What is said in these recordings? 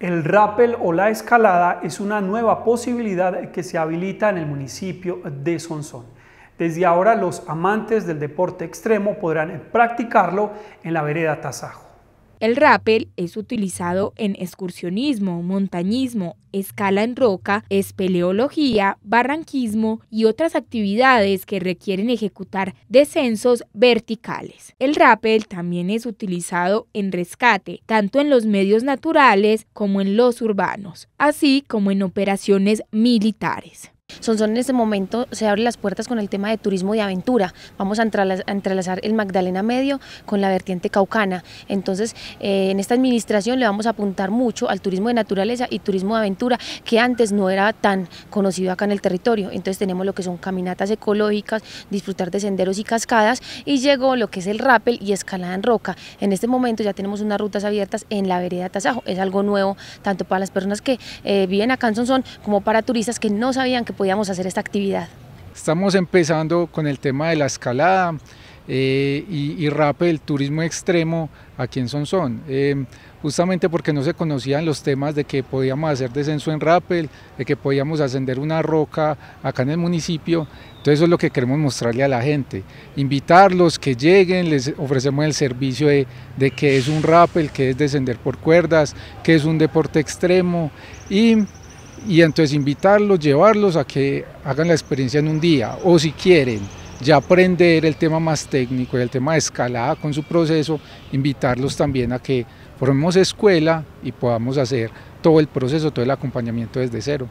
El rappel o la escalada es una nueva posibilidad que se habilita en el municipio de Sonsón. Desde ahora los amantes del deporte extremo podrán practicarlo en la vereda Tasajo. El rappel es utilizado en excursionismo, montañismo, escala en roca, espeleología, barranquismo y otras actividades que requieren ejecutar descensos verticales. El rappel también es utilizado en rescate, tanto en los medios naturales como en los urbanos, así como en operaciones militares. Sonsón en este momento se abre las puertas con el tema de turismo de aventura. Vamos a entrelazar el Magdalena Medio con la vertiente caucana. Entonces, eh, en esta administración le vamos a apuntar mucho al turismo de naturaleza y turismo de aventura, que antes no era tan conocido acá en el territorio. Entonces tenemos lo que son caminatas ecológicas, disfrutar de senderos y cascadas, y llegó lo que es el rappel y escalada en roca. En este momento ya tenemos unas rutas abiertas en la vereda Tasajo. Es algo nuevo, tanto para las personas que eh, viven acá en Sonsón como para turistas que no sabían que hacer esta actividad. Estamos empezando con el tema de la escalada eh, y, y el turismo extremo aquí en Sonsón. Eh, justamente porque no se conocían los temas de que podíamos hacer descenso en rappel, de que podíamos ascender una roca acá en el municipio. Entonces eso es lo que queremos mostrarle a la gente, invitarlos, que lleguen, les ofrecemos el servicio de, de que es un rappel, que es descender por cuerdas, que es un deporte extremo y y entonces invitarlos, llevarlos a que hagan la experiencia en un día o si quieren ya aprender el tema más técnico y el tema de escalada con su proceso, invitarlos también a que formemos escuela y podamos hacer todo el proceso, todo el acompañamiento desde cero.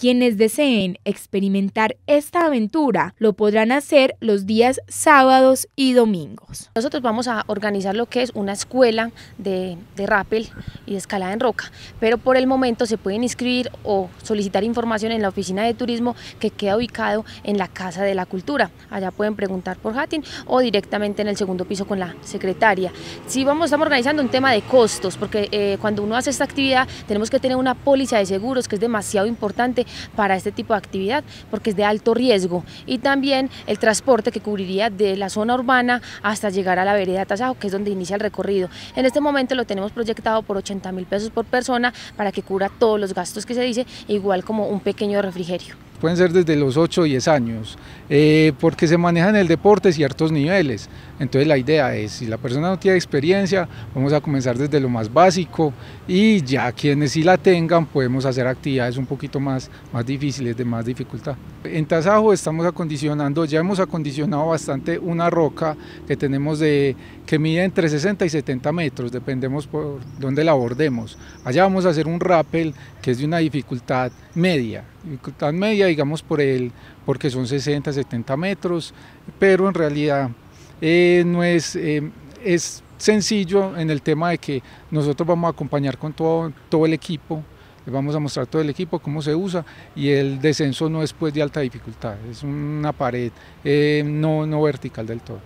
Quienes deseen experimentar esta aventura lo podrán hacer los días sábados y domingos. Nosotros vamos a organizar lo que es una escuela de, de rappel y de escalada en roca, pero por el momento se pueden inscribir o solicitar información en la oficina de turismo que queda ubicado en la Casa de la Cultura. Allá pueden preguntar por Hatin o directamente en el segundo piso con la secretaria. Si vamos, estamos organizando un tema de costos, porque eh, cuando uno hace esta actividad tenemos que tener una póliza de seguros que es demasiado importante para este tipo de actividad porque es de alto riesgo y también el transporte que cubriría de la zona urbana hasta llegar a la vereda Tasajo que es donde inicia el recorrido. En este momento lo tenemos proyectado por 80 mil pesos por persona para que cubra todos los gastos que se dice, igual como un pequeño refrigerio pueden ser desde los 8 o 10 años, eh, porque se manejan en el deporte ciertos niveles. Entonces la idea es, si la persona no tiene experiencia, vamos a comenzar desde lo más básico y ya quienes sí la tengan podemos hacer actividades un poquito más, más difíciles, de más dificultad. En Tasajo estamos acondicionando, ya hemos acondicionado bastante una roca que tenemos de que mide entre 60 y 70 metros, dependemos por dónde la abordemos. Allá vamos a hacer un rappel que es de una dificultad media, dificultad media digamos por el, porque son 60, 70 metros, pero en realidad eh, no es, eh, es sencillo en el tema de que nosotros vamos a acompañar con todo, todo el equipo, les vamos a mostrar todo el equipo, cómo se usa y el descenso no es pues de alta dificultad, es una pared eh, no, no vertical del todo.